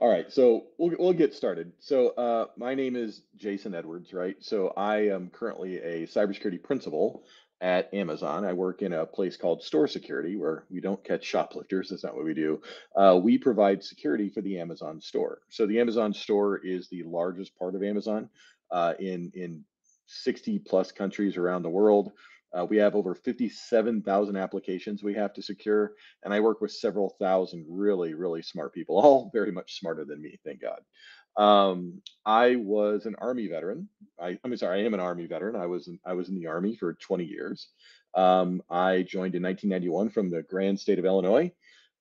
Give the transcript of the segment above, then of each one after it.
All right, so we'll we'll get started. So uh, my name is Jason Edwards, right? So I am currently a cybersecurity principal at Amazon. I work in a place called Store Security, where we don't catch shoplifters. That's not what we do. Uh, we provide security for the Amazon store. So the Amazon store is the largest part of Amazon uh, in in 60 plus countries around the world. Uh, we have over 57,000 applications we have to secure, and I work with several thousand really, really smart people, all very much smarter than me, thank God. Um, I was an Army veteran. I, I'm sorry, I am an Army veteran. I was in, I was in the Army for 20 years. Um, I joined in 1991 from the grand state of Illinois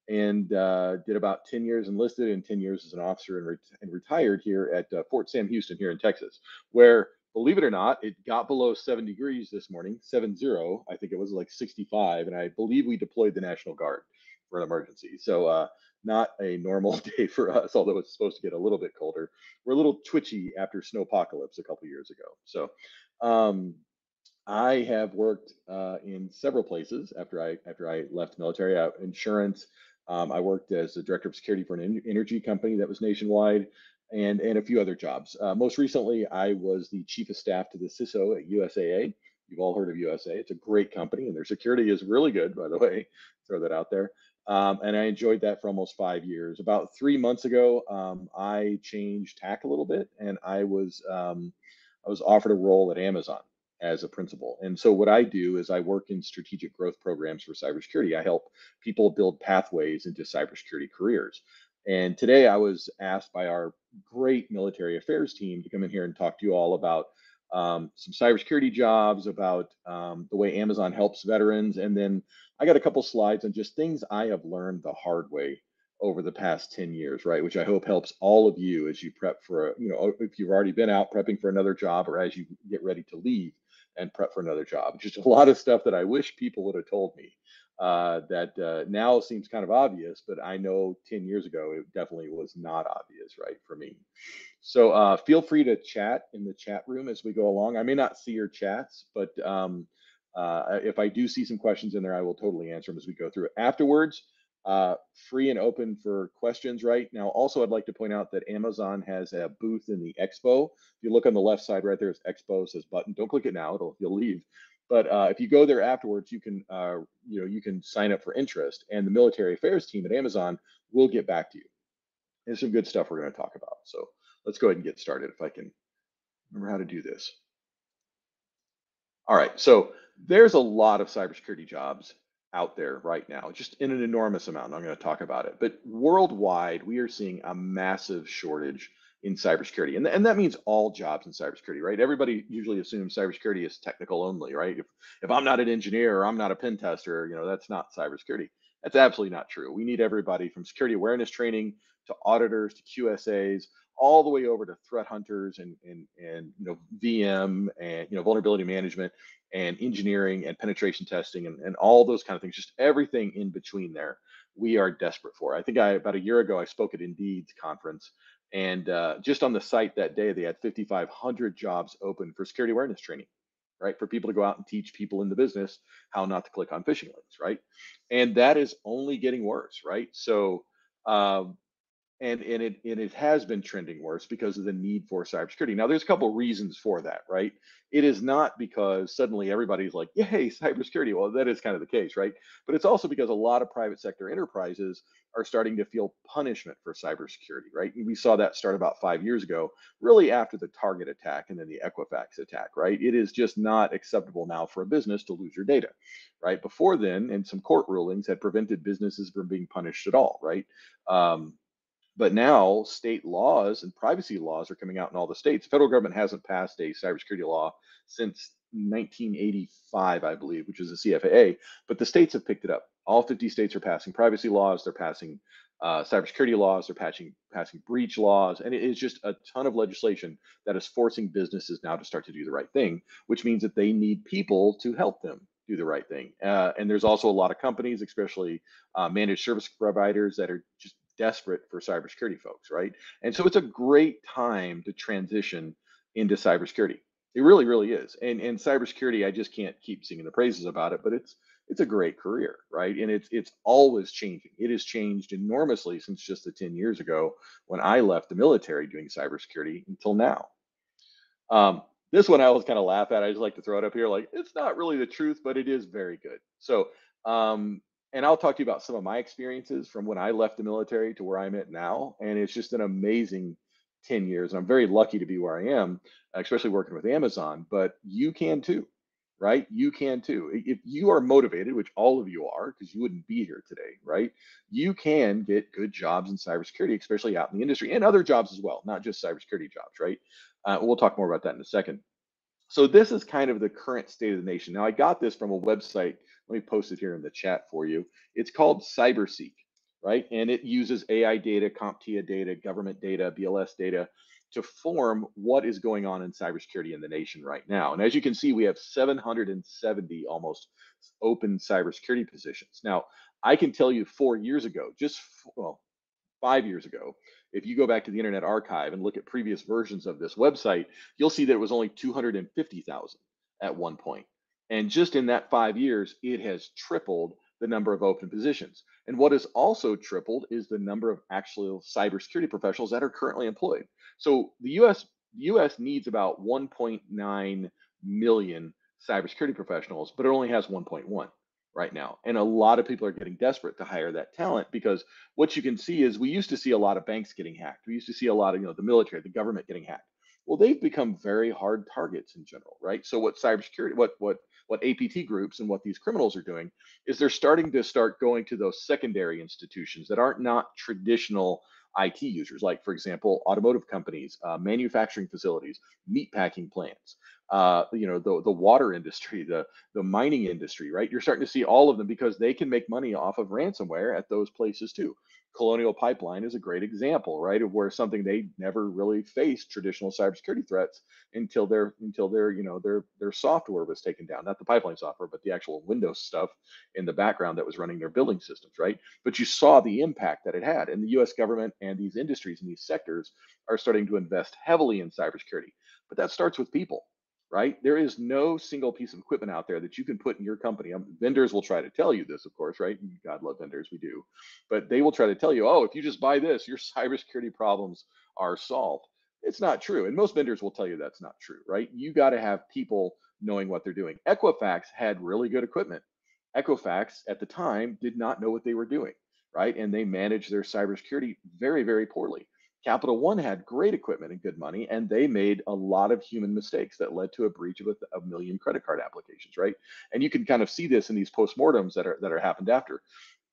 and uh, did about 10 years enlisted and 10 years as an officer and, re- and retired here at uh, Fort Sam Houston here in Texas, where believe it or not, it got below seven degrees this morning, seven zero. I think it was like 65, and I believe we deployed the National Guard for an emergency. So uh, not a normal day for us, although it's supposed to get a little bit colder. We're a little twitchy after snowpocalypse a couple years ago. So um, I have worked uh, in several places after I after I left military. I, insurance. Um, I worked as the director of security for an energy company that was nationwide and and a few other jobs. Uh, most recently, I was the chief of staff to the CISO at USAA. You've all heard of USAA. It's a great company, and their security is really good, by the way. Throw that out there. Um, and I enjoyed that for almost five years. About three months ago, um, I changed tack a little bit, and I was um, I was offered a role at Amazon as a principal. And so what I do is I work in strategic growth programs for cybersecurity. I help people build pathways into cybersecurity careers. And today I was asked by our great military affairs team to come in here and talk to you all about um, some cybersecurity jobs, about um, the way Amazon helps veterans. And then I got a couple slides on just things I have learned the hard way over the past 10 years, right? Which I hope helps all of you as you prep for, a, you know, if you've already been out prepping for another job or as you get ready to leave and prep for another job. Just a lot of stuff that I wish people would have told me uh, that uh, now seems kind of obvious, but I know 10 years ago it definitely was not obvious, right, for me. So uh, feel free to chat in the chat room as we go along. I may not see your chats, but um, uh, if I do see some questions in there, I will totally answer them as we go through. Afterwards, uh, free and open for questions right now. Also, I'd like to point out that Amazon has a booth in the expo. If you look on the left side right there, it's expo says button. Don't click it now; it'll you'll leave. But uh, if you go there afterwards, you can uh, you know you can sign up for interest, and the military affairs team at Amazon will get back to you. There's some good stuff we're going to talk about. So let's go ahead and get started. If I can remember how to do this. All right, so there's a lot of cybersecurity jobs out there right now, just in an enormous amount. I'm going to talk about it. But worldwide, we are seeing a massive shortage in cybersecurity. And, and that means all jobs in cybersecurity, right? Everybody usually assumes cybersecurity is technical only, right? If, if I'm not an engineer or I'm not a pen tester, you know, that's not cybersecurity. That's absolutely not true. We need everybody from security awareness training to auditors to QSAs, all the way over to threat hunters and, and, and you know, VM and, you know, vulnerability management and engineering and penetration testing and, and all those kind of things, just everything in between there we are desperate for. I think I about a year ago I spoke at Indeed's conference and uh, just on the site that day, they had 5,500 jobs open for security awareness training, right? For people to go out and teach people in the business how not to click on phishing links, right? And that is only getting worse, right? So, um, and and it and it has been trending worse because of the need for cybersecurity. Now, there's a couple reasons for that, right? It is not because suddenly everybody's like, "Yay, cybersecurity!" Well, that is kind of the case, right? But it's also because a lot of private sector enterprises are starting to feel punishment for cybersecurity, right? And we saw that start about five years ago, really after the Target attack and then the Equifax attack, right? It is just not acceptable now for a business to lose your data, right? Before then, and some court rulings had prevented businesses from being punished at all, right? Um, but now state laws and privacy laws are coming out in all the states. The federal government hasn't passed a cybersecurity law since 1985, I believe, which is the CFAA, but the states have picked it up. All 50 states are passing privacy laws, they're passing uh, cybersecurity laws, they're passing, passing breach laws, and it is just a ton of legislation that is forcing businesses now to start to do the right thing, which means that they need people to help them do the right thing. Uh, and there's also a lot of companies, especially uh, managed service providers, that are just desperate for cybersecurity folks, right? And so it's a great time to transition into cybersecurity. It really, really is. And and cybersecurity, I just can't keep singing the praises about it, but it's it's a great career, right? And it's it's always changing. It has changed enormously since just the 10 years ago when I left the military doing cybersecurity until now. Um, this one I always kind of laugh at. I just like to throw it up here. Like it's not really the truth, but it is very good. So, um, and I'll talk to you about some of my experiences from when I left the military to where I'm at now. And it's just an amazing 10 years. And I'm very lucky to be where I am, especially working with Amazon, but you can too, right? You can too. If you are motivated, which all of you are, because you wouldn't be here today, right? You can get good jobs in cybersecurity, especially out in the industry and other jobs as well, not just cybersecurity jobs, right? Uh, we'll talk more about that in a second. So this is kind of the current state of the nation. Now I got this from a website. Let me post it here in the chat for you. It's called CyberSeek, right? And it uses AI data, CompTIA data, government data, BLS data to form what is going on in cybersecurity in the nation right now. And as you can see, we have 770 almost open cybersecurity positions. Now, I can tell you four years ago, just well, five years ago, if you go back to the Internet Archive and look at previous versions of this website, you'll see that it was only 250,000 at one point. And just in that five years, it has tripled the number of open positions. And what has also tripled is the number of actual cybersecurity professionals that are currently employed. So the US US needs about 1.9 million cybersecurity professionals, but it only has 1.1 right now. And a lot of people are getting desperate to hire that talent because what you can see is we used to see a lot of banks getting hacked. We used to see a lot of, you know, the military, the government getting hacked. Well, they've become very hard targets in general, right? So what cybersecurity, what what what APT groups and what these criminals are doing is they're starting to start going to those secondary institutions that aren't not traditional IT users, like for example, automotive companies, uh, manufacturing facilities, meatpacking plants, uh, you know, the the water industry, the the mining industry, right? You're starting to see all of them because they can make money off of ransomware at those places too. Colonial Pipeline is a great example, right, of where something they never really faced traditional cybersecurity threats until their until their you know their their software was taken down, not the pipeline software, but the actual Windows stuff in the background that was running their building systems, right? But you saw the impact that it had, and the U.S. government and these industries and these sectors are starting to invest heavily in cybersecurity. But that starts with people right? There is no single piece of equipment out there that you can put in your company. Um, vendors will try to tell you this, of course, right? God love vendors, we do. But they will try to tell you, oh, if you just buy this, your cybersecurity problems are solved. It's not true. And most vendors will tell you that's not true, right? You got to have people knowing what they're doing. Equifax had really good equipment. Equifax at the time did not know what they were doing, right? And they managed their cybersecurity very, very poorly. Capital One had great equipment and good money, and they made a lot of human mistakes that led to a breach of a, a million credit card applications, right? And you can kind of see this in these postmortems that are that are happened after.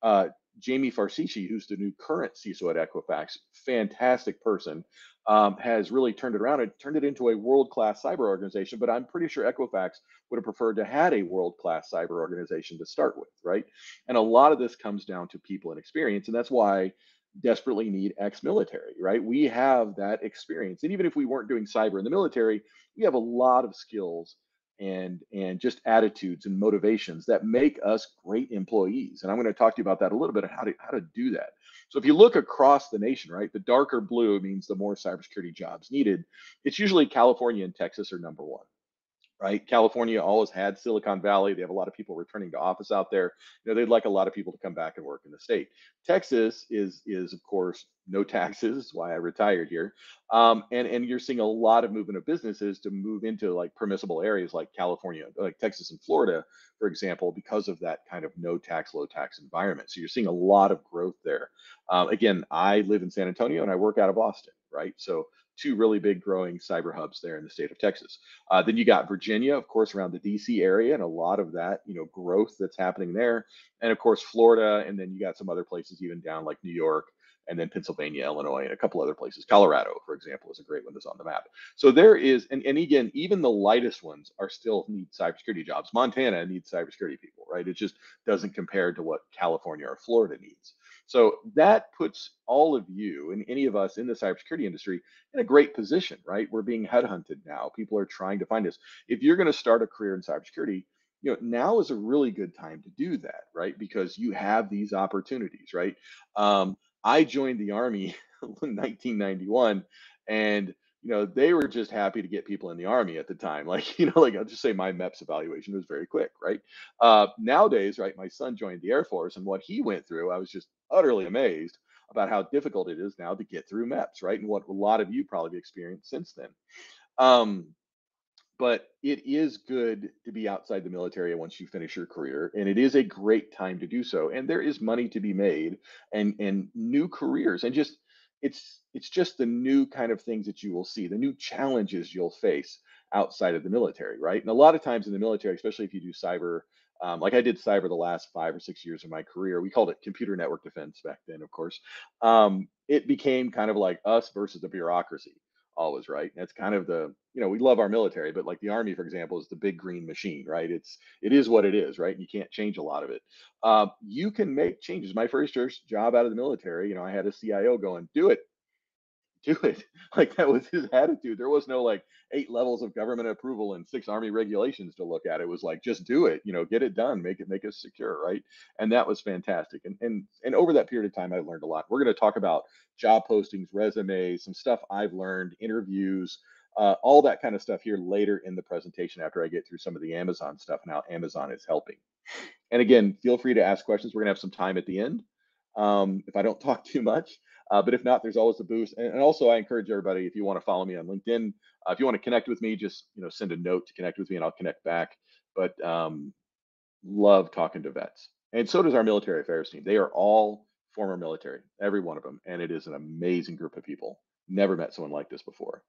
Uh, Jamil Farshchi, who's the new current CISO at Equifax, fantastic person, um, has really turned it around and turned it into a world-class cyber organization. But I'm pretty sure Equifax would have preferred to had a world-class cyber organization to start with, right? And a lot of this comes down to people and experience, and that's why desperately need ex-military, right? We have that experience. And even if we weren't doing cyber in the military, we have a lot of skills and and just attitudes and motivations that make us great employees. And I'm going to talk to you about that a little bit how to how to do that. So if you look across the nation, right, the darker blue means the more cybersecurity jobs needed. It's usually California and Texas are number one right? California always had Silicon Valley. They have a lot of people returning to office out there. You know, they'd like a lot of people to come back and work in the state. Texas is is of course no taxes. Why I retired here, um, and and you're seeing a lot of movement of businesses to move into like permissible areas like California, like Texas and Florida, for example, because of that kind of no tax, low tax environment. So you're seeing a lot of growth there. Um, again, I live in San Antonio and I work out of Austin, right? So two really big growing cyber hubs there in the state of Texas. Uh, then you got Virginia, of course, around the DC area, and a lot of that, you know, growth that's happening there. And of course, Florida, and then you got some other places even down like New York, and then Pennsylvania, Illinois, and a couple other places. Colorado, for example, is a great one that's on the map. So there is, and, and again, even the lightest ones are still need cybersecurity jobs. Montana needs cybersecurity people, right? It just doesn't compare to what California or Florida needs. So that puts all of you and any of us in the cybersecurity industry in a great position, right? We're being headhunted now. People are trying to find us. If you're going to start a career in cybersecurity, you know, now is a really good time to do that, right? Because you have these opportunities, right? Um, I joined the army in 1991, and you know, they were just happy to get people in the army at the time. Like, you know, like I'll just say my MEPS evaluation was very quick, right? Uh, nowadays, right, my son joined the Air Force and what he went through, I was just utterly amazed about how difficult it is now to get through MEPS, right? And what a lot of you probably experienced since then. Um, but it is good to be outside the military once you finish your career and it is a great time to do so and there is money to be made and and new careers and just it's it's just the new kind of things that you will see the new challenges you'll face outside of the military right and a lot of times in the military especially if you do cyber um, like i did cyber the last five or six years of my career we called it computer network defense back then of course. Um, it became kind of like us versus the bureaucracy always right? That's kind of the you know we love our military but like the army for example is the big green machine right? It's it is what it is right? You can't change a lot of it. Uh, you can make changes. My first job out of the military you know i had a cio going do it do it. Like that was his attitude. There was no like eight levels of government approval and six army regulations to look at. It was like just do it, you know, get it done, make it make us secure, right? And that was fantastic. And and and over that period of time, I learned a lot. We're going to talk about job postings, resumes, some stuff I've learned, interviews, uh, all that kind of stuff here later in the presentation after I get through some of the Amazon stuff and how Amazon is helping. And again, feel free to ask questions. We're gonna have some time at the end. Um, if I don't talk too much. Uh, but if not, there's always a boost. And, and, also, I encourage everybody if you want to follow me on LinkedIn, uh, if you want to connect with me, just you know send a note to connect with me, and I'll connect back. But um, love talking to vets, and so does our military affairs team. They are all former military, every one of them, and it is an amazing group of people. Never met someone like this before.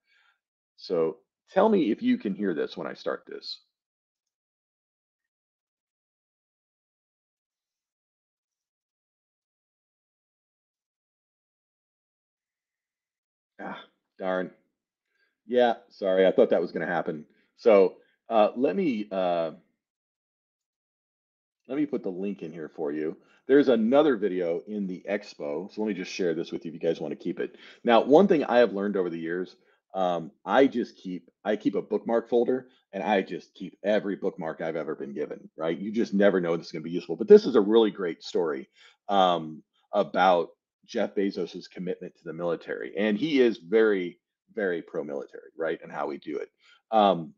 So tell me if you can hear this when I start this. Ah, darn. Yeah, sorry. I thought that was going to happen. So uh, let me uh, let me put the link in here for you. There's another video in the expo. So let me just share this with you if you guys want to keep it. Now, one thing I have learned over the years, um, I just keep I keep a bookmark folder and I just keep every bookmark I've ever been given. Right? You just never know this is going to be useful. But this is a really great story um, about Jeff Bezos's commitment to the military, and he is very, very pro-military, right? And how we do it. Um,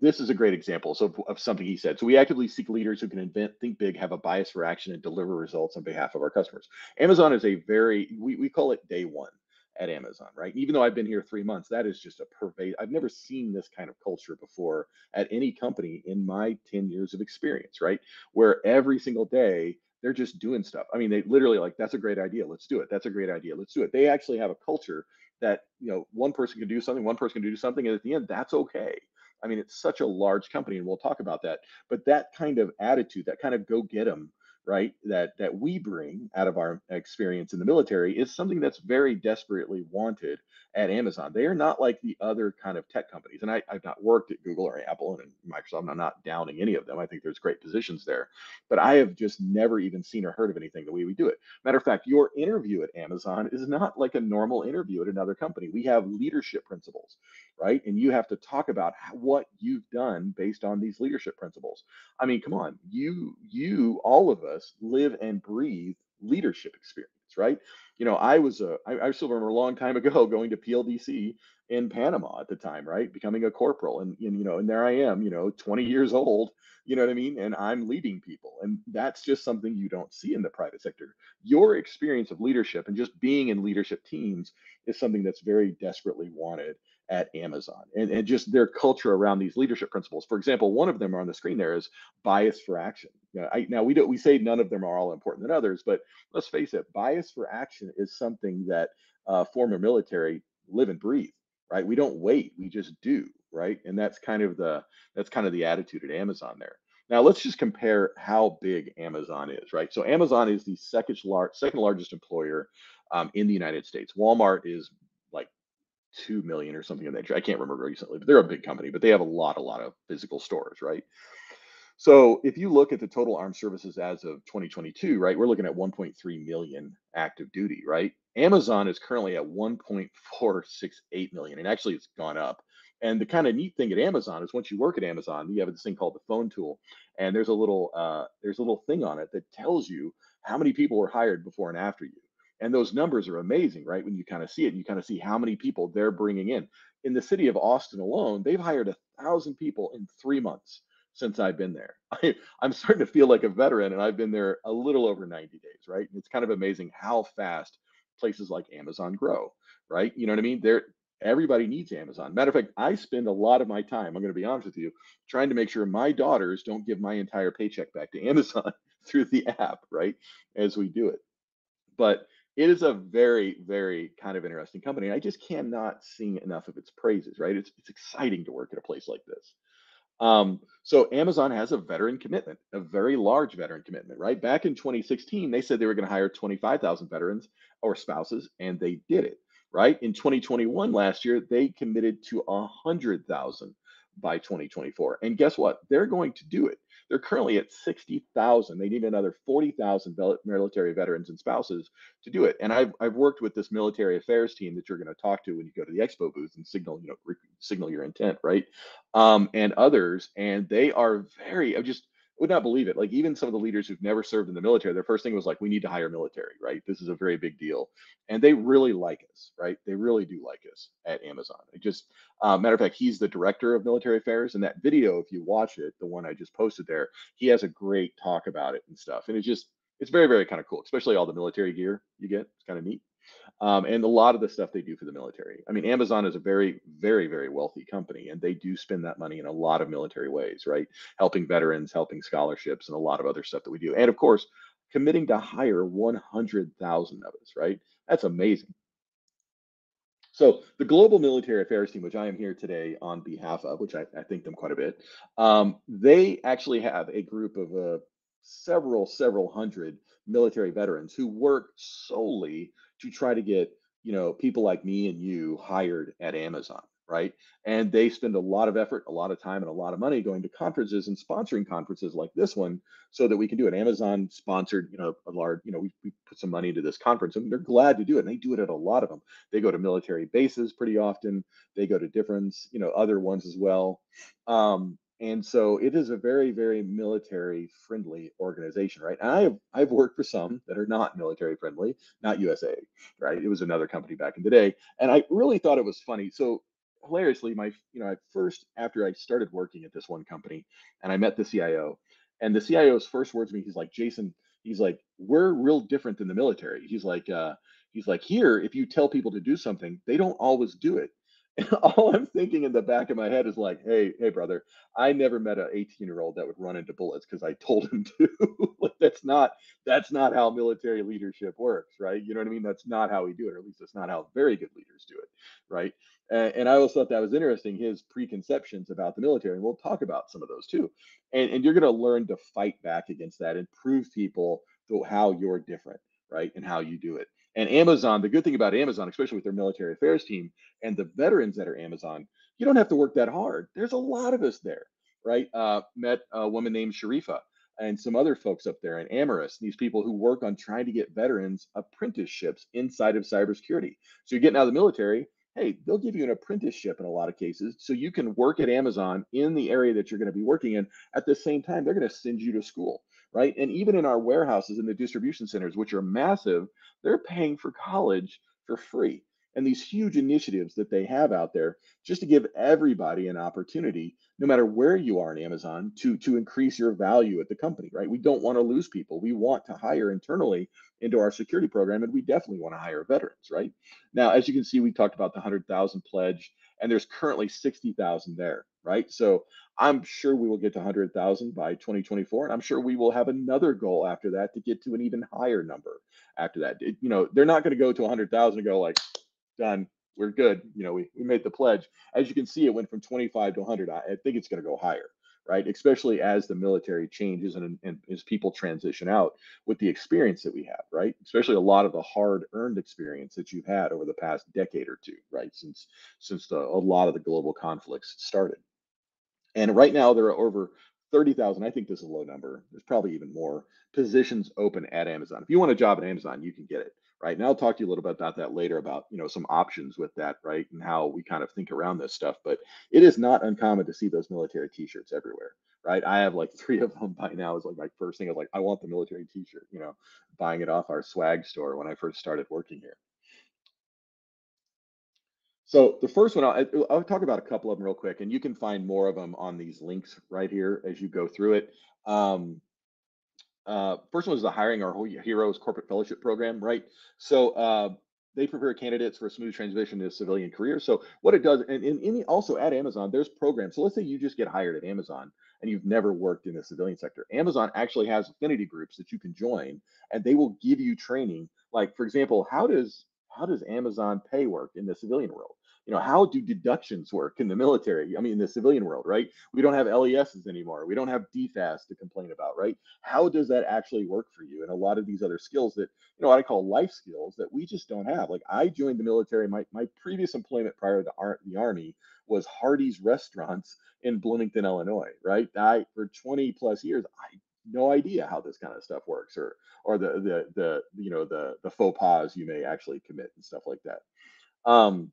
this is a great example of, of something he said. So we actively seek leaders who can invent, think big, have a bias for action, and deliver results on behalf of our customers. Amazon is a very we, we call it day one at Amazon, right? Even though I've been here three months, that is just a pervade. I've never seen this kind of culture before at any company in my 10 years of experience, right? Where every single day they're just doing stuff. I mean, they literally like, that's a great idea. Let's do it. That's a great idea. Let's do it. They actually have a culture that, you know, one person can do something, one person can do something, and at the end, that's okay. I mean, it's such a large company, and we'll talk about that. But that kind of attitude, that kind of go get them, right? That that we bring out of our experience in the military is something that's very desperately wanted at Amazon. They are not like the other kind of tech companies. And I, i've not worked at Google or Apple and Microsoft. I'm not downing any of them. I think there's great positions there. But I have just never even seen or heard of anything the way we do it. Matter of fact, your interview at Amazon is not like a normal interview at another company. We have leadership principles, right? And you have to talk about what you've done based on these leadership principles. I mean, come on, you, you, all of us live and breathe leadership experience, right? you know, I was a, I, I still remember a long time ago going to PLDC in Panama at the time, right? Becoming a corporal and, and, you know, and there I am, you know, 20 years old, you know what I mean? And I'm leading people. And that's just something you don't see in the private sector. Your experience of leadership and just being in leadership teams is something that's very desperately wanted at Amazon and, and just their culture around these leadership principles. For example, one of them on the screen there is bias for action. You know, I, now we don't we say none of them are all important than others, but let's face it, bias for action is something that uh, former military live and breathe. Right? We don't wait, we just do. Right? And that's kind of the that's kind of the attitude at Amazon there. Now let's just compare how big Amazon is. Right? So Amazon is the second large second largest employer um, in the United States. Walmart is two million or something of that. I can't remember recently, but they're a big company, but they have a lot, a lot of physical stores, right? So if you look at the total armed services as of 2022, right, we're looking at 1.3 million active duty, right? Amazon is currently at 1.468 million, and actually it's gone up. And the kind of neat thing at Amazon is once you work at Amazon, you have this thing called the phone tool, and there's a little uh, there's a little thing on it that tells you how many people were hired before and after you. And those numbers are amazing, right? When you kind of see it, you kind of see how many people they're bringing in. In the city of Austin alone, they've hired a thousand people in three months since I've been there. I, I'm starting to feel like a veteran, and I've been there a little over 90 days, right? And it's kind of amazing how fast places like Amazon grow, right? You know what I mean? They're everybody needs Amazon. Matter of fact, I spend a lot of my time, I'm going to be honest with you, trying to make sure my daughters don't give my entire paycheck back to Amazon through the app, right? As we do it. But it is a very, very kind of interesting company. I just cannot sing enough of its praises, right? It's, it's exciting to work at a place like this. Um, so Amazon has a veteran commitment, a very large veteran commitment, right? Back in 2016, they said they were going to hire 25,000 veterans or spouses, and they did it, right? In 2021, last year, they committed to 100,000 by 2024. And guess what? They're going to do it. They're currently at 60,000. They need another 40,000 military veterans and spouses to do it. And I've, I've worked with this military affairs team that you're going to talk to when you go to the expo booth and signal, you know, signal your intent, right? Um, and others, and they are very, I just, would not believe it. Like even some of the leaders who've never served in the military, their first thing was like, we need to hire military, right? This is a very big deal. And they really like us, right? They really do like us at Amazon. It just, uh, matter of fact, he's the director of military affairs. And that video, if you watch it, the one I just posted there, he has a great talk about it and stuff. And it's just, it's very, very kind of cool, especially all the military gear you get. It's kind of neat um, and a lot of the stuff they do for the military. I mean, Amazon is a very, very, very wealthy company, and they do spend that money in a lot of military ways, right? Helping veterans, helping scholarships, and a lot of other stuff that we do. And of course, committing to hire 100,000 of us, right? That's amazing. So the Global Military Affairs Team, which I am here today on behalf of, which I, I thank them quite a bit, um, they actually have a group of uh, several, several hundred military veterans who work solely to try to get you know people like me and you hired at Amazon, right? And they spend a lot of effort, a lot of time, and a lot of money going to conferences and sponsoring conferences like this one, so that we can do it. Amazon sponsored, you know, a large, you know, we, we put some money into this conference, and they're glad to do it. And they do it at a lot of them. They go to military bases pretty often. They go to different, you know, other ones as well. Um, and so it is a very, very military friendly organization, right? And I've I've worked for some that are not military friendly, not USAA, right? It was another company back in the day, and I really thought it was funny. So hilariously, my you know, at first after I started working at this one company, and I met the CIO, and the CIO's first words to me, he's like, Jason, he's like, we're real different than the military. He's like, uh, he's like, here, if you tell people to do something, they don't always do it. All I'm thinking in the back of my head is like, hey, hey, brother, I never met an 18 year old that would run into bullets because I told him to. like, that's not that's not how military leadership works, right? You know what I mean? That's not how we do it, or at least that's not how very good leaders do it, right? And, and I always thought that was interesting, his preconceptions about the military, and we'll talk about some of those too. And, and you're going to learn to fight back against that and prove people how you're different, right? And how you do it. And Amazon, the good thing about Amazon, especially with their military affairs team and the veterans that are Amazon, you don't have to work that hard. There's a lot of us there, right? Uh, met a woman named Sharifa and some other folks up there in Amorous, these people who work on trying to get veterans apprenticeships inside of cybersecurity. So you're getting out of the military, hey, they'll give you an apprenticeship in a lot of cases. So you can work at Amazon in the area that you're going to be working in. At the same time, they're going to send you to school right? And even in our warehouses and the distribution centers, which are massive, they're paying for college for free. And these huge initiatives that they have out there just to give everybody an opportunity, no matter where you are in Amazon, to, to increase your value at the company, right? We don't want to lose people. We want to hire internally into our security program, and we definitely want to hire veterans, right? Now, as you can see, we talked about the 100,000 pledge, and there's currently 60,000 there, right? So I'm sure we will get to 100,000 by 2024, and I'm sure we will have another goal after that to get to an even higher number after that. It, you know, they're not going to go to 100,000 and go like, done, we're good. You know, we, we made the pledge. As you can see, it went from 25 to 100. I, I think it's going to go higher, right? Especially as the military changes and, and as people transition out with the experience that we have, right? Especially a lot of the hard-earned experience that you've had over the past decade or two, right? Since since the, a lot of the global conflicts started. And right now there are over 30,000, I think this is a low number. There's probably even more positions open at Amazon. If you want a job at Amazon, you can get it, right? And I'll talk to you a little bit about that later about, you know, some options with that, right? And how we kind of think around this stuff. But it is not uncommon to see those military t-shirts everywhere, right? I have like three of them by now. Is like my first thing. I was like, I want the military t-shirt, you know, buying it off our swag store when I first started working here. So the first one, I'll, I'll talk about a couple of them real quick, and you can find more of them on these links right here as you go through it. Um, uh, first one is the Hiring Our Heroes Corporate Fellowship Program, right? So uh, they prepare candidates for a smooth transition to civilian career. So what it does, and, and, and also at Amazon, there's programs. So let's say you just get hired at Amazon and you've never worked in the civilian sector. Amazon actually has affinity groups that you can join, and they will give you training. Like for example, how does how does Amazon Pay work in the civilian world? you know how do deductions work in the military? I mean in the civilian world right? We don't have les's anymore. We don't have dfas to complain about right? How does that actually work for you? And a lot of these other skills that you know what i call life skills that we just don't have. Like i joined the military my, my previous employment prior to Ar- the army was hardee's restaurants in bloomington illinois right? I for 20 plus years i no idea how this kind of stuff works or or the the the you know the the faux pas you may actually commit and stuff like that um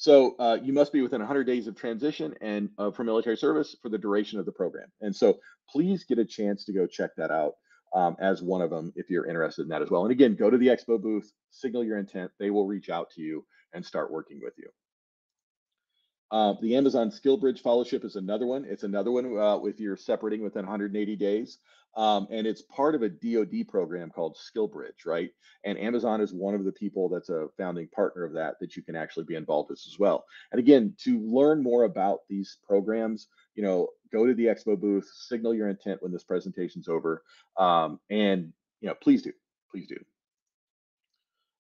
so uh, you must be within 100 days of transition and uh, for military service for the duration of the program. And so please get a chance to go check that out um, as one of them if you're interested in that as well. And again, go to the expo booth, signal your intent. They will reach out to you and start working with you. Uh, the Amazon Skill Bridge Fellowship is another one. It's another one uh, if you're separating within 180 days. Um, and it's part of a DoD program called Skill Bridge, right? And Amazon is one of the people that's a founding partner of that that you can actually be involved with as well. And again, to learn more about these programs, you know, go to the expo booth, signal your intent when this presentation's over, um, and you know, please do, please do.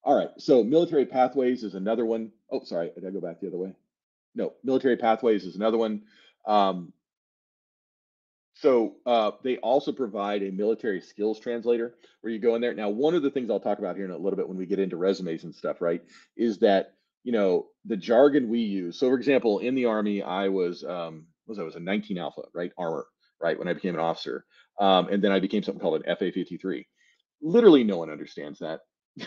All right, so military pathways is another one. Oh, sorry, did I go back the other way? No, military pathways is another one. Um, so uh, they also provide a military skills translator where you go in there. Now, one of the things I'll talk about here in a little bit when we get into resumes and stuff, right, is that you know the jargon we use. So, for example, in the army, I was um, was I was a 19 Alpha, right, armor, right, when I became an officer, um, and then I became something called an FA 53. Literally, no one understands that.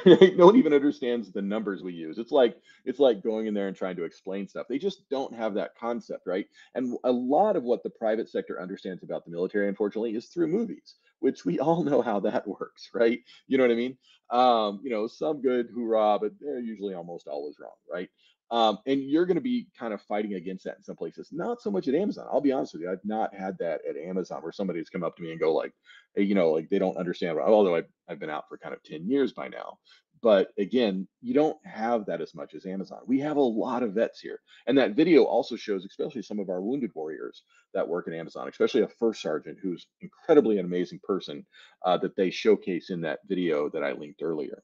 No one even understands the numbers we use. It's like it's like going in there and trying to explain stuff. They just don't have that concept, right? And a lot of what the private sector understands about the military, unfortunately, is through movies, which we all know how that works, right? You know what I mean? Um, you know, some good hoorah, but they're usually almost always wrong, right? Um, and you're going to be kind of fighting against that in some places. Not so much at Amazon. I'll be honest with you. I've not had that at Amazon where somebody's come up to me and go like, hey, you know, like they don't understand. Although I've, I've been out for kind of 10 years by now. But again, you don't have that as much as Amazon. We have a lot of vets here. And that video also shows, especially some of our wounded warriors that work at Amazon, especially a first sergeant who's incredibly an amazing person uh, that they showcase in that video that I linked earlier.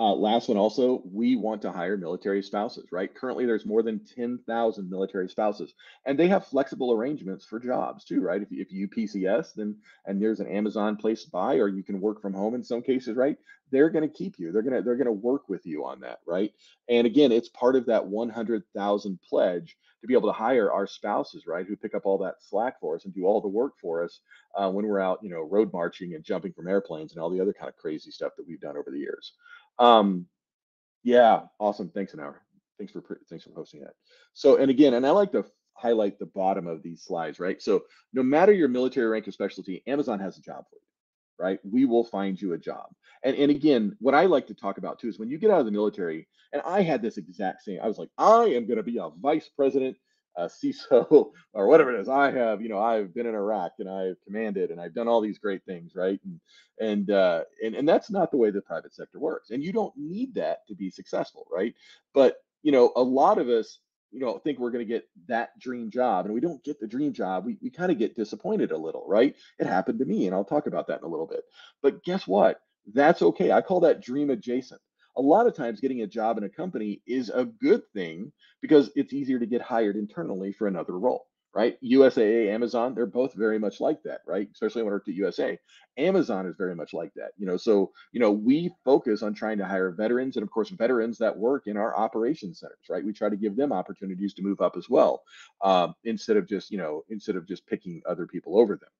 Uh, last one also, we want to hire military spouses, right? Currently, there's more than 10,000 military spouses, and they have flexible arrangements for jobs too, right? If, if you PCS, then and there's an Amazon place to buy, or you can work from home in some cases, right? They're going to keep you. They're gonna they're gonna work with you on that, right? And again, it's part of that 100,000 pledge to be able to hire our spouses, right, who pick up all that slack for us and do all the work for us uh, when we're out, you know, road marching and jumping from airplanes and all the other kind of crazy stuff that we've done over the years. Um, yeah, awesome. Thanks, an hour. Thanks for thanks for posting that. So, and again, and I like to highlight the bottom of these slides, right? So, no matter your military rank or specialty, Amazon has a job for you, right? We will find you a job. And and again, what I like to talk about too is when you get out of the military, and I had this exact same. I was like, I am going to be a vice president uh, CISO or whatever it is. I have, you know, I've been in Iraq and I've commanded and I've done all these great things, right? And and uh, and and that's not the way the private sector works. And you don't need that to be successful, right? But you know, a lot of us, you know, think we're going to get that dream job, and we don't get the dream job. We we kind of get disappointed a little, right? It happened to me, and I'll talk about that in a little bit. But guess what? That's okay. I call that dream adjacent a lot of times getting a job in a company is a good thing because it's easier to get hired internally for another role right? Usaa amazon they're both very much like that right? Especially when worked at usa amazon is very much like that you know? So you know we focus on trying to hire veterans and of course veterans that work in our operations centers right? We try to give them opportunities to move up as well um, instead of just you know instead of just picking other people over them.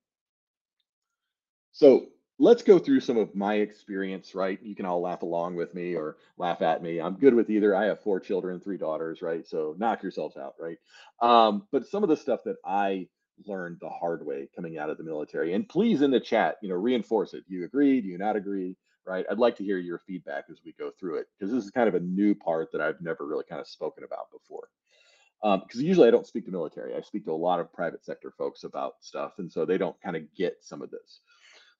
So let's go through some of my experience, right? You can all laugh along with me or laugh at me. I'm good with either. I have four children, three daughters, right? So knock yourselves out, right? Um, but some of the stuff that I learned the hard way coming out of the military, and please in the chat, you know, reinforce it. Do you agree? Do you not agree? Right? I'd like to hear your feedback as we go through it because this is kind of a new part that I've never really kind of spoken about before. Because um, usually I don't speak to military. I speak to a lot of private sector folks about stuff, and so they don't kind of get some of this.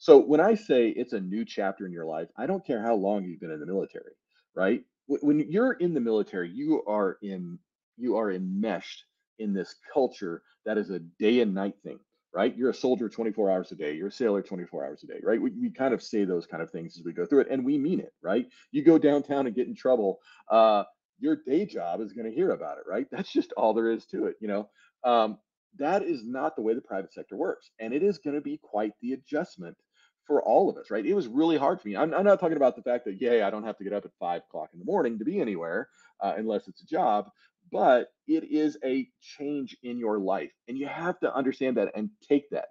So when I say it's a new chapter in your life, I don't care how long you've been in the military, right? When you're in the military, you are in you are enmeshed in this culture that is a day and night thing, right? You're a soldier 24 hours a day, you're a sailor 24 hours a day, right? We, we kind of say those kind of things as we go through it, and we mean it, right? You go downtown and get in trouble, uh, your day job is going to hear about it, right? That's just all there is to it, you know. Um, that is not the way the private sector works, and it is going to be quite the adjustment for all of us, right? It was really hard for me. I'm, I'm not talking about the fact that, yay, I don't have to get up at five o'clock in the morning to be anywhere uh, unless it's a job, but it is a change in your life. And you have to understand that and take that.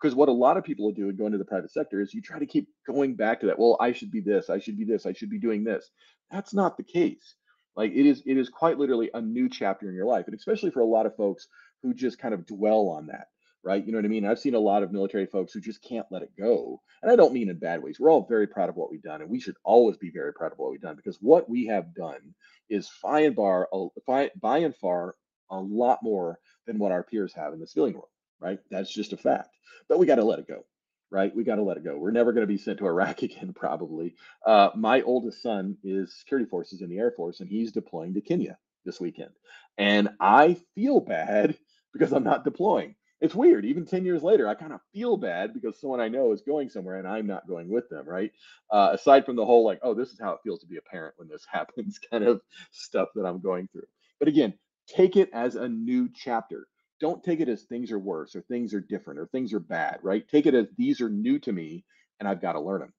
Because what a lot of people do and go into the private sector is you try to keep going back to that. Well, I should be this, I should be this, I should be doing this. That's not the case. Like it is, it is quite literally a new chapter in your life. And especially for a lot of folks who just kind of dwell on that right? You know what I mean? I've seen a lot of military folks who just can't let it go. And I don't mean in bad ways. We're all very proud of what we've done, and we should always be very proud of what we've done because what we have done is by and bar, by, by and far, a lot more than what our peers have in the civilian world, right? That's just a fact. But we got to let it go, right? We got to let it go. We're never going to be sent to Iraq again, probably. Uh, my oldest son is security forces in the Air Force, and he's deploying to Kenya this weekend. And I feel bad because I'm not deploying it's weird. Even 10 years later, I kind of feel bad because someone I know is going somewhere and I'm not going with them, right? Uh, aside from the whole, like, oh, this is how it feels to be a parent when this happens kind of stuff that I'm going through. But again, take it as a new chapter. Don't take it as things are worse or things are different or things are bad, right? Take it as these are new to me and I've got to learn them,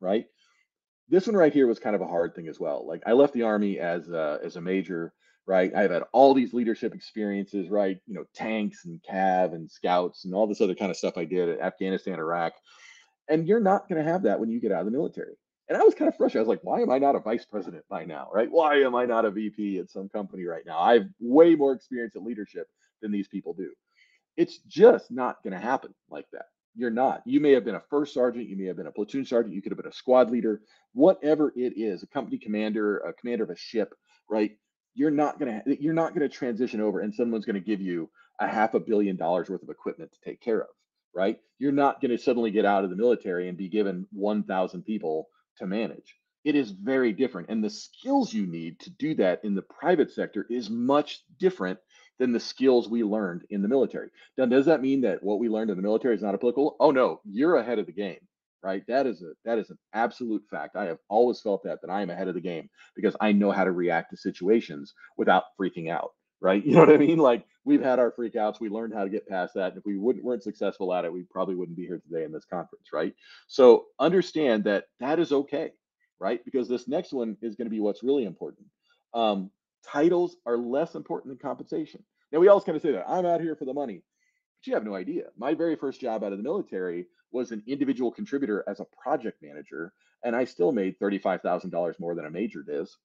right? This one right here was kind of a hard thing as well. Like I left the army as a, as a major right? I've had all these leadership experiences, right? You know, tanks and cav and scouts and all this other kind of stuff I did at Afghanistan, Iraq. And you're not going to have that when you get out of the military. And I was kind of frustrated. I was like, why am I not a vice president by now, right? Why am I not a VP at some company right now? I have way more experience at leadership than these people do. It's just not going to happen like that. You're not. You may have been a first sergeant, you may have been a platoon sergeant, you could have been a squad leader, whatever it is, a company commander, a commander of a ship, right? you're not gonna you're not gonna transition over and someone's gonna give you a half a billion dollars worth of equipment to take care of, right? You're not gonna suddenly get out of the military and be given 1,000 people to manage. It is very different, and the skills you need to do that in the private sector is much different than the skills we learned in the military. Now, does that mean that what we learned in the military is not applicable? Oh no, you're ahead of the game right? That is a that is an absolute fact. I have always felt that that I am ahead of the game because I know how to react to situations without freaking out, right? You know what I mean? Like we've had our freakouts, we learned how to get past that. And if we wouldn't weren't successful at it, we probably wouldn't be here today in this conference, right? So understand that that is okay, right? Because this next one is going to be what's really important. Um, titles are less important than compensation. Now we always kind of say that I'm out here for the money, but you have no idea. My very first job out of the military was an individual contributor as a project manager, and I still made $35,000 more than a major does,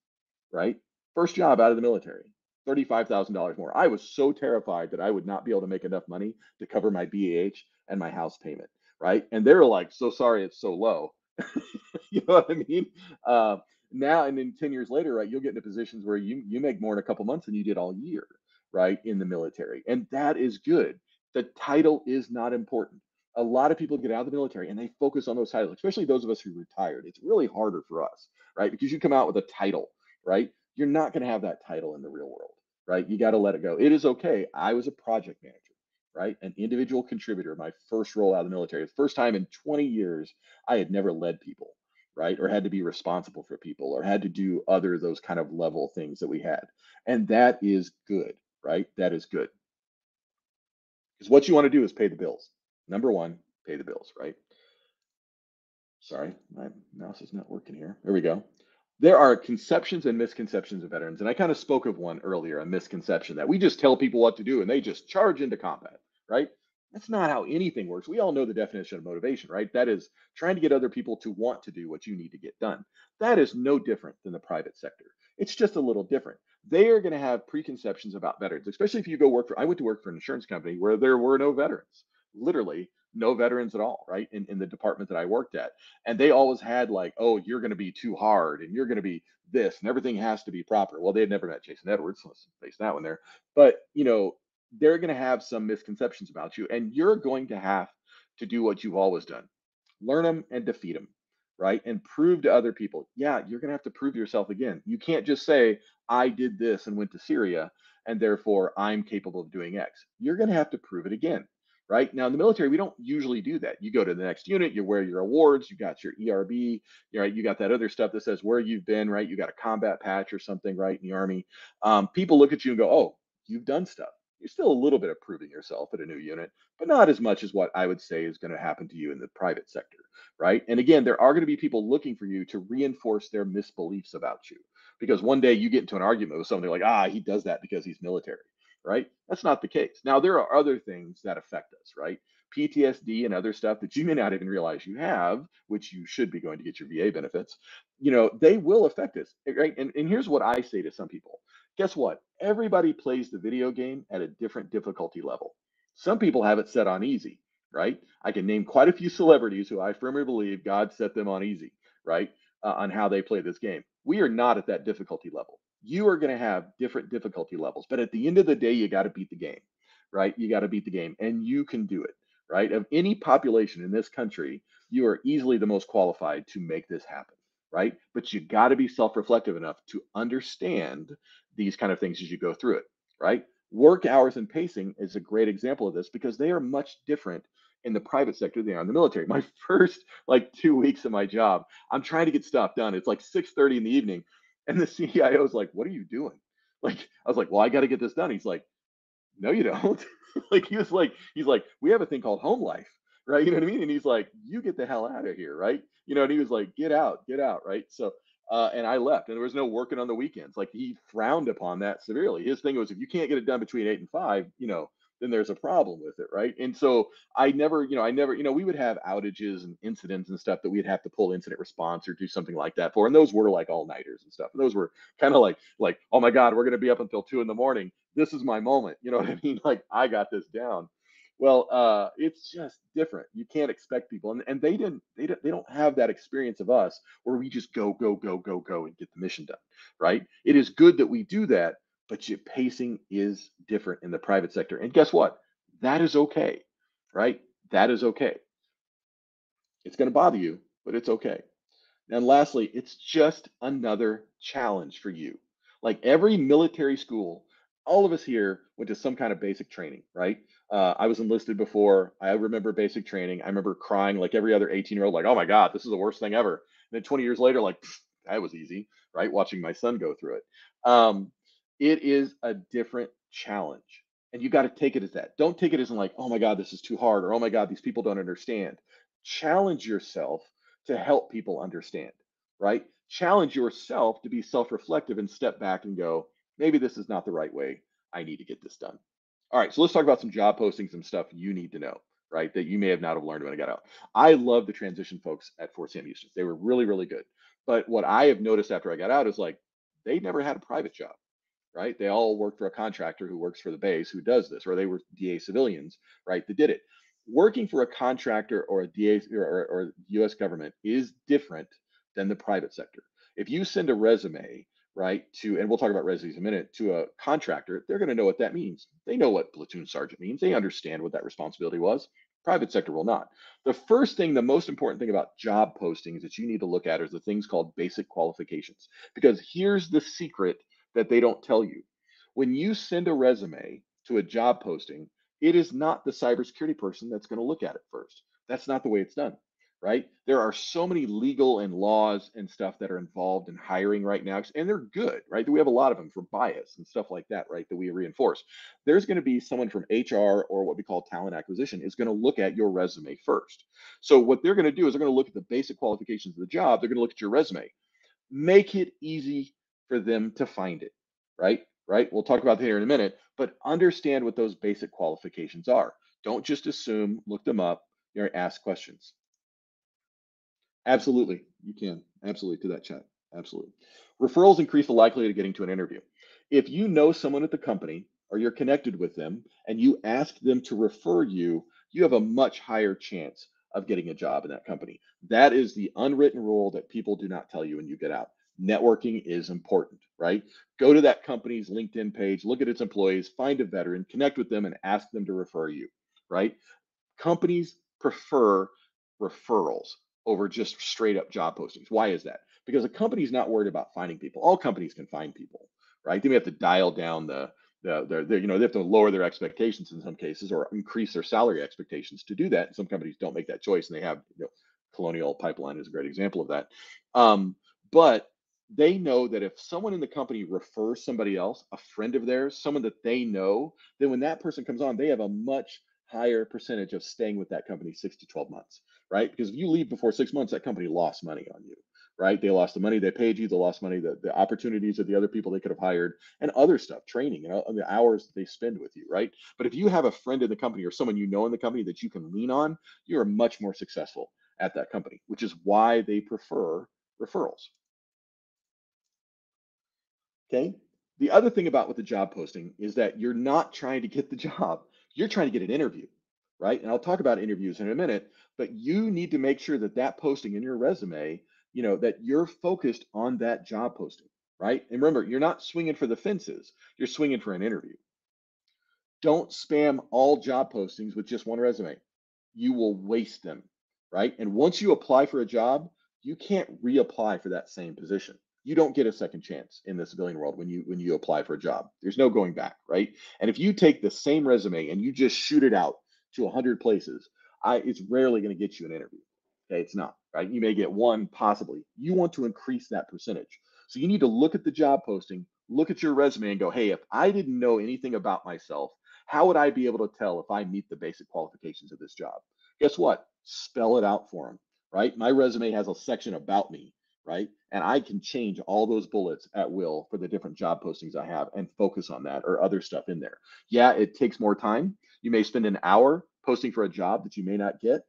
right? First job out of the military, $35,000 more. I was so terrified that I would not be able to make enough money to cover my BAH and my house payment, right? And they were like, so sorry, it's so low. you know what I mean? Uh, now, and then 10 years later, right, you'll get into positions where you, you make more in a couple months than you did all year, right, in the military. And that is good. The title is not important a lot of people get out of the military and they focus on those titles, especially those of us who retired. It's really harder for us, right? Because you come out with a title, right? You're not going to have that title in the real world, right? You got to let it go. It is okay. I was a project manager, right? An individual contributor, my first role out of the military. The first time in 20 years I had never led people, right? Or had to be responsible for people or had to do other those kind of level things that we had. And that is good, right? That is good. Because what you want to do is pay the bills Number one, pay the bills, right? Sorry, my mouse is not working here. There we go. There are conceptions and misconceptions of veterans. And I kind of spoke of one earlier, a misconception that we just tell people what to do and they just charge into combat, right? That's not how anything works. We all know the definition of motivation, right? That is trying to get other people to want to do what you need to get done. That is no different than the private sector. It's just a little different. They are going to have preconceptions about veterans, especially if you go work for, I went to work for an insurance company where there were no veterans, literally no veterans at all, right? In, in the department that I worked at. And they always had like, oh, you're going to be too hard and you're going to be this and everything has to be proper. Well, they had never met Jason Edwards, so let's face that one there. But, you know, they're going to have some misconceptions about you, and you're going to have to do what you've always done learn them and defeat them, right? And prove to other people, yeah, you're going to have to prove yourself again. You can't just say, I did this and went to Syria, and therefore I'm capable of doing X. You're going to have to prove it again. Right now in the military, we don't usually do that. You go to the next unit, you wear your awards, you got your ERB, you right? You got that other stuff that says where you've been, right? You got a combat patch or something, right? In the army, um, people look at you and go, "Oh, you've done stuff." You're still a little bit of proving yourself at a new unit, but not as much as what I would say is going to happen to you in the private sector, right? And again, there are going to be people looking for you to reinforce their misbeliefs about you because one day you get into an argument with somebody like, ah, he does that because he's military, right? That's not the case. Now, there are other things that affect us, right? PTSD and other stuff that you may not even realize you have, which you should be going to get your VA benefits, you know, they will affect us, right? And, and here's what I say to some people guess what? Everybody plays the video game at a different difficulty level. Some people have it set on easy, right? I can name quite a few celebrities who I firmly believe God set them on easy, right? Uh, on how they play this game. We are not at that difficulty level. You are going to have different difficulty levels, but at the end of the day, you got to beat the game, right? You got to beat the game, and you can do it, right? Of any population in this country, you are easily the most qualified to make this happen right? But you got to be self reflective enough to understand these kind of things as you go through it, right? Work hours and pacing is a great example of this because they are much different in the private sector than they are in the military. My first like two weeks of my job, I'm trying to get stuff done. It's like 6:30 in the evening, and the CIO is like, "What are you doing?" Like I was like, "Well, I got to get this done." He's like, "No, you don't." like he was like, he's like, "We have a thing called home life." Right? You know what I mean? And he's like, "You get the hell out of here," right? You know, and he was like, "Get out, get out," right? So, uh, and I left, and there was no working on the weekends. Like he frowned upon that severely. His thing was, if you can't get it done between eight and five, you know, then there's a problem with it, right? And so I never, you know, I never, you know, we would have outages and incidents and stuff that we'd have to pull incident response or do something like that for, and those were like all nighters and stuff. And those were kind of like, like, oh my God, we're gonna be up until two in the morning. This is my moment. You know what I mean? Like I got this down. Well, uh, it's just different. You can't expect people, and, and they didn't. They don't. They don't have that experience of us where we just go, go, go, go, go, and get the mission done. Right? It is good that we do that, but your pacing is different in the private sector. And guess what? That is okay. Right? That is okay. It's going to bother you, but it's okay. And lastly, it's just another challenge for you. Like every military school, all of us here went to some kind of basic training, right? Uh, I was enlisted before. I remember basic training. I remember crying like every other 18 year old, like, oh my God, this is the worst thing ever. And then 20 years later, like, that was easy, right? Watching my son go through it. Um, it is a different challenge. And you got to take it as that. Don't take it as like, oh my God, this is too hard, or oh my God, these people don't understand. Challenge yourself to help people understand, right? Challenge yourself to be self reflective and step back and go, maybe this is not the right way. I need to get this done. All right, so let's talk about some job postings and stuff you need to know, right? That you may have not have learned when I got out. I love the transition folks at Fort Sam Houston. They were really, really good. But what I have noticed after I got out is like they never had a private job, right? They all worked for a contractor who works for the base who does this, or they were DA civilians, right? That did it. Working for a contractor or a DA or, or, or U.S. government is different than the private sector. If you send a resume right, to, and we'll talk about resumes in a minute, to a contractor, they're going to know what that means. They know what platoon sergeant means. They understand what that responsibility was. Private sector will not. The first thing, the most important thing about job postings that you need to look at is the things called basic qualifications. Because here's the secret that they don't tell you. When you send a resume to a job posting, it is not the cybersecurity person that's going to look at it first. That's not the way it's done right? There are so many legal and laws and stuff that are involved in hiring right now, and they're good, right? We have a lot of them for bias and stuff like that, right? That we reinforce. There's going to be someone from HR or what we call talent acquisition is going to look at your resume first. So what they're going to do is they're going to look at the basic qualifications of the job. They're going to look at your resume, make it easy for them to find it, right? Right. We'll talk about that here in a minute. but understand what those basic qualifications are. Don't just assume, look them up, you know, ask questions. Absolutely, you can. Absolutely to that chat. Absolutely. Referrals increase the likelihood of getting to an interview. If you know someone at the company or you're connected with them and you ask them to refer you, you have a much higher chance of getting a job in that company. That is the unwritten rule that people do not tell you when you get out. Networking is important, right? Go to that company's LinkedIn page, look at its employees, find a veteran, connect with them, and ask them to refer you, right? Companies prefer referrals over just straight up job postings. Why is that? Because a company's not worried about finding people. All companies can find people, right? They may have to dial down the the, the, you know they have to lower their expectations in some cases or increase their salary expectations to do that. Some companies don't make that choice, and they have you know, Colonial Pipeline is a great example of that. Um, but they know that if someone in the company refers somebody else, a friend of theirs, someone that they know, then when that person comes on, they have a much higher percentage of staying with that company six to 12 months, right? Because if you leave before six months, that company lost money on you, right? They lost the money they paid you, they lost money, the, the opportunities of the other people they could have hired, and other stuff, training, and know, the hours that they spend with you, right? But if you have a friend in the company or someone you know in the company that you can lean on, you are much more successful at that company, which is why they prefer referrals. Okay. The other thing about with the job posting is that you're not trying to get the job you're trying to get an interview, right? And I'll talk about interviews in a minute, but you need to make sure that that posting in your resume, you know, that you're focused on that job posting, right? And remember, you're not swinging for the fences, you're swinging for an interview. Don't spam all job postings with just one resume. You will waste them, right? And once you apply for a job, you can't reapply for that same position you don't get a second chance in the civilian world when you when you apply for a job. There's no going back, right? And if you take the same resume and you just shoot it out to 100 places, I it's rarely going to get you an interview. Okay, it's not, right? You may get one possibly. You want to increase that percentage. So you need to look at the job posting, look at your resume and go, "Hey, if I didn't know anything about myself, how would I be able to tell if I meet the basic qualifications of this job?" Guess what? Spell it out for them, right? My resume has a section about me right? And I can change all those bullets at will for the different job postings I have and focus on that or other stuff in there. Yeah, it takes more time. You may spend an hour posting for a job that you may not get,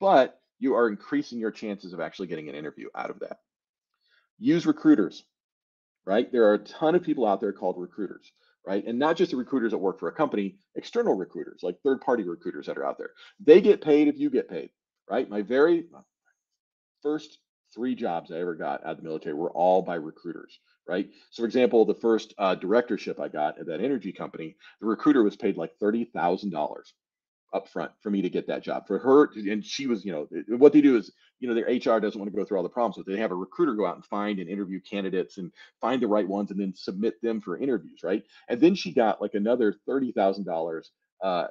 but you are increasing your chances of actually getting an interview out of that. Use recruiters, right? There are a ton of people out there called recruiters, right? And not just the recruiters that work for a company, external recruiters, like third party recruiters that are out there. They get paid if you get paid, right? My very first three jobs I ever got out of the military were all by recruiters, right? So, for example, the first uh, directorship I got at that energy company, the recruiter was paid like thirty thousand dollars up front for me to get that job. For her, and she was, you know, what they do is, you know, their HR doesn't want to go through all the problems. It. They have a recruiter go out and find and interview candidates and find the right ones and then submit them for interviews, right? And then she got like another thirty thousand uh, dollars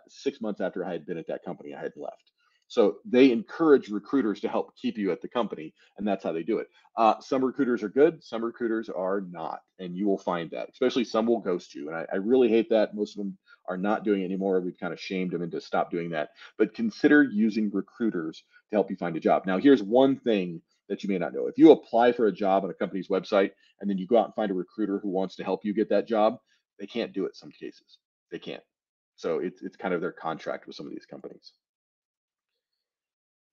six months after I had been at that company. I had left. So they encourage recruiters to help keep you at the company, and that's how they do it. Uh, some recruiters are good, some recruiters are not, and you will find that. Especially some will ghost you, and I, I really hate that. Most of them are not doing anymore. We've kind of shamed them into stop doing that. But consider using recruiters to help you find a job. Now, here's one thing that you may not know. If you apply for a job on a company's website and then you go out and find a recruiter who wants to help you get that job, they can't do it some cases. They can't. So it's it's kind of their contract with some of these companies.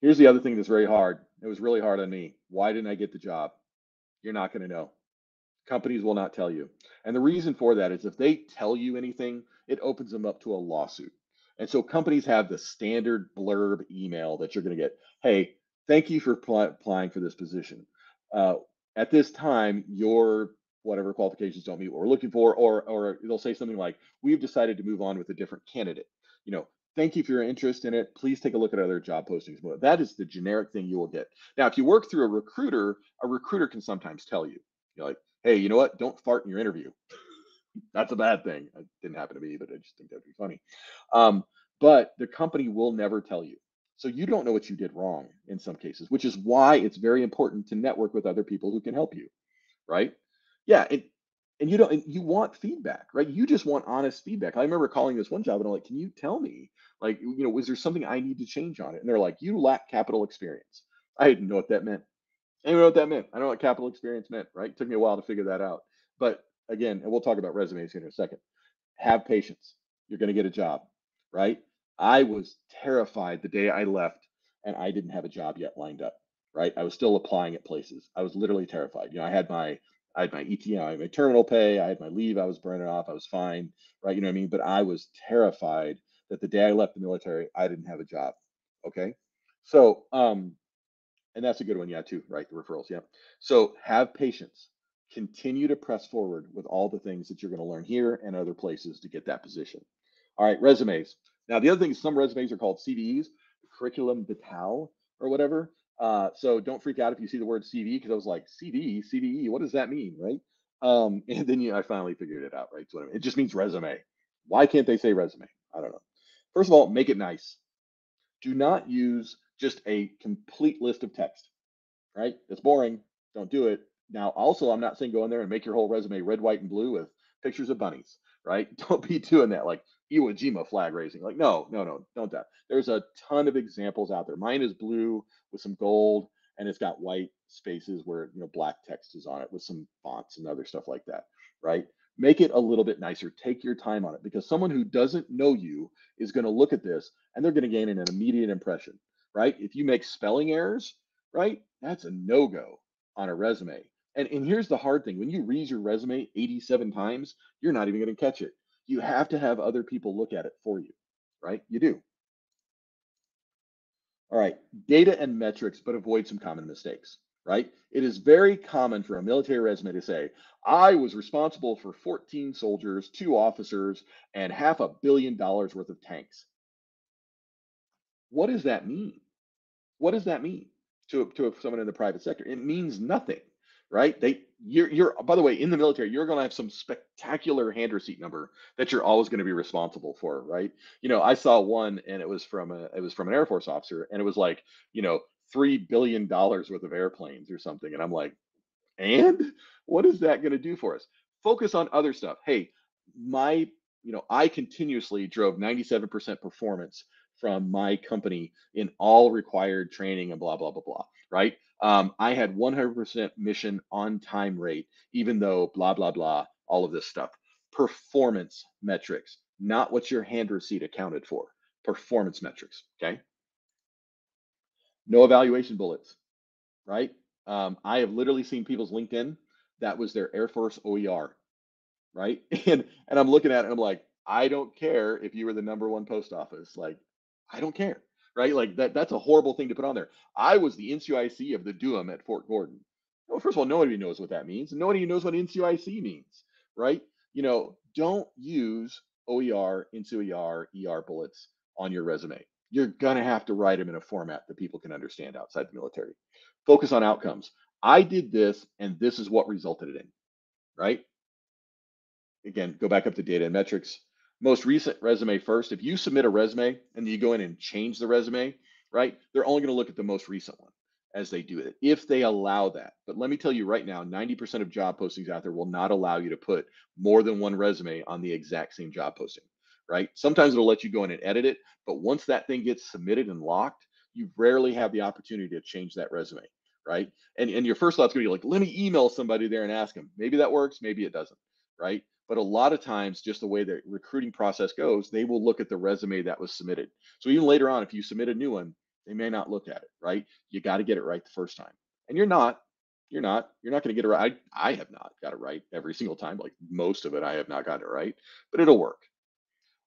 Here's the other thing that's very hard. It was really hard on me. Why didn't I get the job? You're not going to know. Companies will not tell you. And the reason for that is if they tell you anything, it opens them up to a lawsuit. And so companies have the standard blurb email that you're going to get. Hey, thank you for applying for this position. Uh, at this time, your whatever qualifications don't meet what we're looking for, or or they'll say something like, "We've decided to move on with a different candidate." You know, thank you for your interest in it. Please take a look at other job postings. That is the generic thing you will get. Now, if you work through a recruiter, a recruiter can sometimes tell you, you're like, hey, you know what? Don't fart in your interview. That's a bad thing. It didn't happen to me, but I just think that'd be funny. Um, but the company will never tell you. So you don't know what you did wrong in some cases, which is why it's very important to network with other people who can help you, right? Yeah, it, and you don't and you want feedback right you just want honest feedback i remember calling this one job and i'm like can you tell me like you know was there something i need to change on it and they're like you lack capital experience i didn't know what that meant i didn't know what that meant i don't know what capital experience meant right it took me a while to figure that out but again and we'll talk about resumes here in a second have patience. You're going to get a job, right? I was terrified the day I left and I didn't have a job yet lined up, right? I was still applying at places. I was literally terrified. You know, I had my I had my ETI, I had my terminal pay, I had my leave, I was burning off, I was fine, right? You know what I mean? But I was terrified that the day I left the military, I didn't have a job. Okay. So, um, and that's a good one, yeah, too, right? The referrals, yeah. So have patience. Continue to press forward with all the things that you're going to learn here and other places to get that position. All right, resumes. Now, the other thing is some resumes are called CVEs, curriculum vitae or whatever. Uh, so don't freak out if you see the word CV because I was like, CV, CVE, what does that mean, right? Um, and then you, I finally figured it out, right? So it just means resume. Why can't they say resume? I don't know. First of all, make it nice. Do not use just a complete list of text, right? It's boring. Don't do it. Now, also, I'm not saying go in there and make your whole resume red, white, and blue with pictures of bunnies, right? Don't be doing that. Like Iwo Jima flag raising. Like, no, no, no, don't that. There's a ton of examples out there. Mine is blue with some gold, and it's got white spaces where you know black text is on it with some fonts and other stuff like that, right? Make it a little bit nicer. Take your time on it because someone who doesn't know you is going to look at this and they're going to gain an immediate impression, right? If you make spelling errors, right, that's a no-go on a resume. And, and here's the hard thing when you read your resume 87 times, you're not even going to catch it you have to have other people look at it for you, right? You do. All right, data and metrics, but avoid some common mistakes, right? It is very common for a military resume to say, I was responsible for 14 soldiers, two officers, and half a billion dollars worth of tanks. What does that mean? What does that mean to, to someone in the private sector? It means nothing right? They you're you're by the way in the military you're going to have some spectacular hand receipt number that you're always going to be responsible for, right? You know, I saw one and it was from a it was from an Air Force officer and it was like you know three billion dollars worth of airplanes or something, and I'm like, and what is that going to do for us? Focus on other stuff. Hey, my you know I continuously drove 97% performance from my company in all required training and blah blah blah blah right? Um, i had 100% mission on time rate even though blah blah blah all of this stuff. Performance metrics not what your hand receipt accounted for. Performance metrics okay? No evaluation bullets right? Um, i have literally seen people's linkedin that was their air force oer right? And and i'm looking at it and i'm like i don't care if you were the number one post office like I don't care, right? Like that that's a horrible thing to put on there. I was the NCOIC of the DOIM at Fort Gordon. Well, first of all, nobody knows what that means. Nobody knows what NCOIC means, right? You know, don't use OER, NCOER, ER bullets on your resume. You're gonna have to write them in a format that people can understand outside the military. Focus on outcomes. I did this, and this is what resulted in, right? Again, go back up to data and metrics most recent resume first. If you submit a resume and you go in and change the resume, right, they're only going to look at the most recent one as they do it, if they allow that. But let me tell you right now 90% of job postings out there will not allow you to put more than one resume on the exact same job posting, right? Sometimes it'll let you go in and edit it, but once that thing gets submitted and locked, you rarely have the opportunity to change that resume, right? And, and your first thought's going to be like, let me email somebody there and ask them. Maybe that works, maybe it doesn't, right? But a lot of times, just the way the recruiting process goes, they will look at the resume that was submitted. So even later on, if you submit a new one, they may not look at it, right? You got to get it right the first time. And you're not, you're not, you're not going to get it right. I, I have not got it right every single time. Like most of it, I have not gotten it right, but it'll work.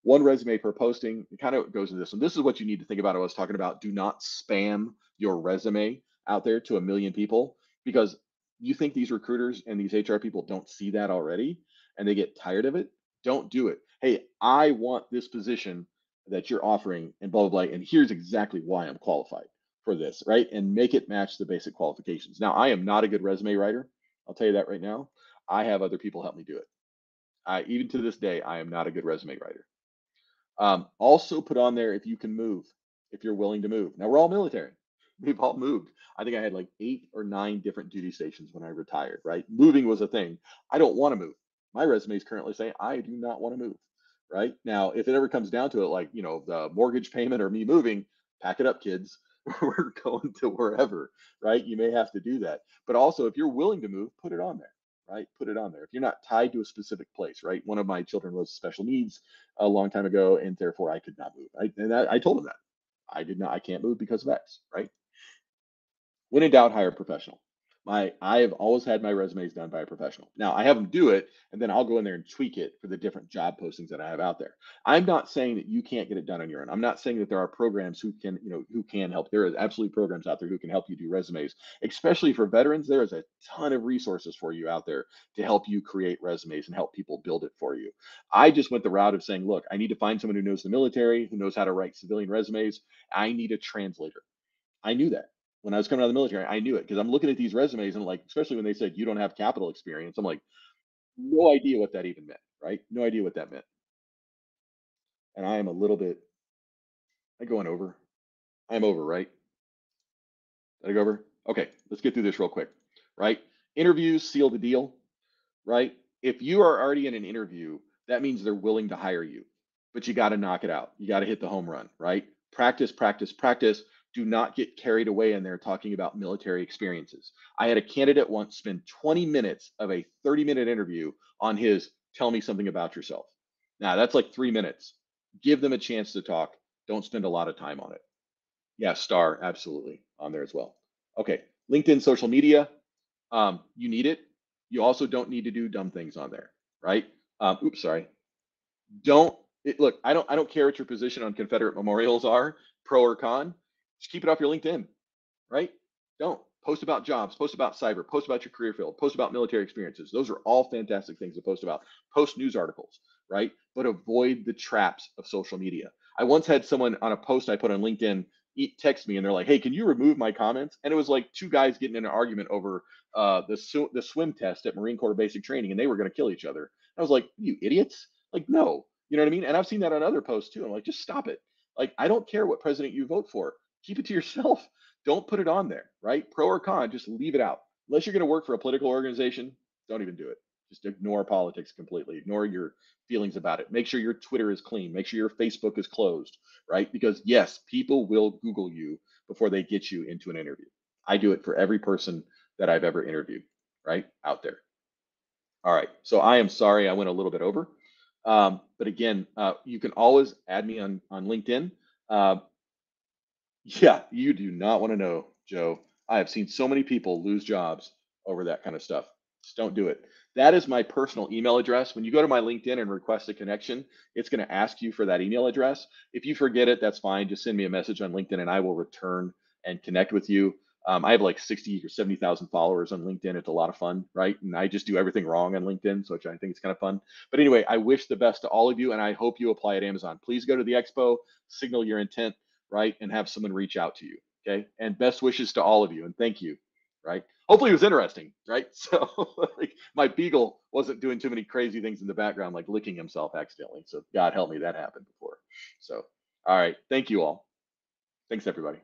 One resume per posting. It kind of goes into this. one. this is what you need to think about. I was talking about do not spam your resume out there to a million people because you think these recruiters and these HR people don't see that already and they get tired of it, don't do it. Hey, I want this position that you're offering and blah, blah, blah. And here's exactly why I'm qualified for this, right? And make it match the basic qualifications. Now, I am not a good resume writer. I'll tell you that right now. I have other people help me do it. I, even to this day, I am not a good resume writer. Um, also put on there if you can move, if you're willing to move. Now we're all military. We've all moved. I think I had like eight or nine different duty stations when I retired, right? Moving was a thing. I don't want to move my resume is currently saying I do not want to move. Right now, if it ever comes down to it, like you know, the mortgage payment or me moving, pack it up, kids. We're going to wherever, right? You may have to do that. But also, if you're willing to move, put it on there, right? Put it on there. If you're not tied to a specific place, right? One of my children was special needs a long time ago, and therefore I could not move. I, and I, I told him that I did not, I can't move because of X, right? When in doubt, hire a professional my I have always had my resumes done by a professional. Now I have them do it, and then I'll go in there and tweak it for the different job postings that I have out there. I'm not saying that you can't get it done on your own. I'm not saying that there are programs who can, you know, who can help. There are absolutely programs out there who can help you do resumes, especially for veterans. There is a ton of resources for you out there to help you create resumes and help people build it for you. I just went the route of saying, look, I need to find someone who knows the military, who knows how to write civilian resumes. I need a translator. I knew that when I was coming out of the military, I knew it because I'm looking at these resumes and like, especially when they said you don't have capital experience, I'm like, no idea what that even meant, right? No idea what that meant. And I am a little bit, I going over. I'm over, right? Did I go over? Okay, let's get through this real quick, right? Interviews seal the deal, right? If you are already in an interview, that means they're willing to hire you, but you got to knock it out. You got to hit the home run, right? Practice, practice, practice do not get carried away in there talking about military experiences. I had a candidate once spend 20 minutes of a 30 minute interview on his tell me something about yourself. Now that's like three minutes. Give them a chance to talk. Don't spend a lot of time on it. Yeah, star, absolutely on there as well. Okay, LinkedIn social media. Um, you need it. You also don't need to do dumb things on there, right? Um, oops, sorry. Don't it, look. I don't. I don't care what your position on Confederate memorials are, pro or con just keep it off your LinkedIn, right? Don't post about jobs, post about cyber, post about your career field, post about military experiences. Those are all fantastic things to post about. Post news articles, right? But avoid the traps of social media. I once had someone on a post I put on LinkedIn text me and they're like, "Hey, can you remove my comments?" And it was like two guys getting in an argument over uh, the sw- the swim test at Marine Corps basic training, and they were going to kill each other. I was like, "You idiots!" Like, no, you know what I mean? And I've seen that on other posts too. I'm like, just stop it. Like, I don't care what president you vote for keep it to yourself. Don't put it on there, right? Pro or con, just leave it out. Unless you're going to work for a political organization, don't even do it. Just ignore politics completely. Ignore your feelings about it. Make sure your Twitter is clean. Make sure your Facebook is closed, right? Because yes, people will Google you before they get you into an interview. I do it for every person that I've ever interviewed, right? Out there. All right. So I am sorry I went a little bit over. Um, but again, uh, you can always add me on, on LinkedIn. Uh, yeah, you do not want to know, Joe. I have seen so many people lose jobs over that kind of stuff. Just don't do it. That is my personal email address. When you go to my LinkedIn and request a connection, it's going to ask you for that email address. If you forget it, that's fine. Just send me a message on LinkedIn and I will return and connect with you. Um, I have like 60 or 70,000 followers on LinkedIn. It's a lot of fun, right? And I just do everything wrong on LinkedIn, so I think it's kind of fun. But anyway, I wish the best to all of you and I hope you apply at Amazon. Please go to the expo, signal your intent right? And have someone reach out to you. Okay. And best wishes to all of you. And thank you. Right. Hopefully it was interesting. Right. So like my beagle wasn't doing too many crazy things in the background, like licking himself accidentally. So God help me, that happened before. So, all right. Thank you all. Thanks, everybody.